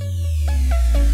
你。